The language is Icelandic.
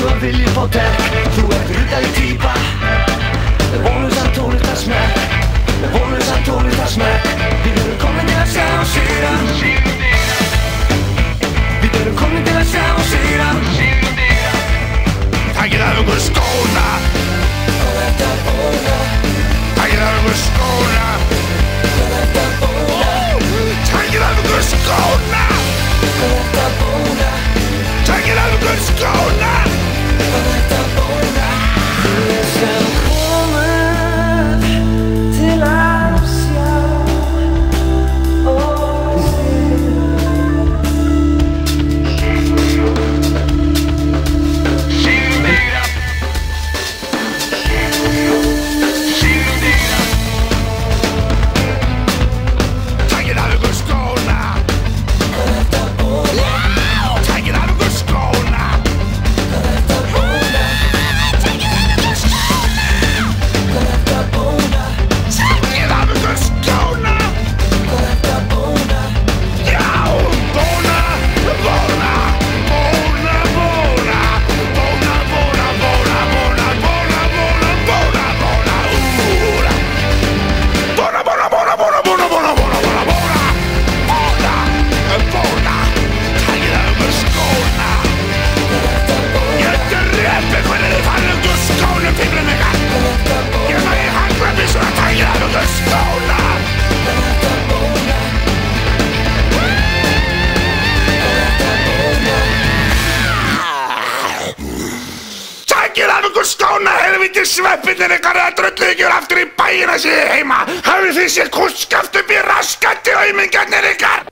Þú er viljið fá terk, þú er brutali týpa. Við vonum samt tónist að smekk. Við vonum samt tónist að smekk. Við erum komin til að sjá síðan Við erum komin til að sjá síðan Tækir af ykkur skóna. Tækir af ykkur skóna. Ekki sveppinir ykkar eða drullu ekki aftur í bæina sér heima. Hafið þið sér kústskaft upp í raskandi aumingjarnir ykkar